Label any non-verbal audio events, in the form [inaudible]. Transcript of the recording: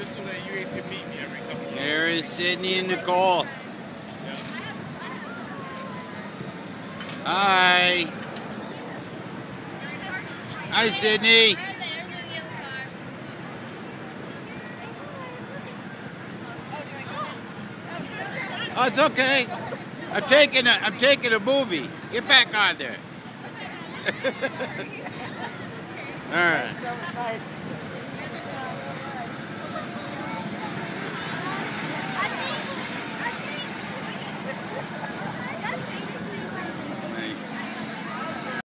just so that you guys can meet me every couple of There is Sydney and Nicole. Yeah. Hi. Hi, Sydney. Oh, it's okay. I'm taking a I'm taking a movie. Get back on there. [laughs] All right.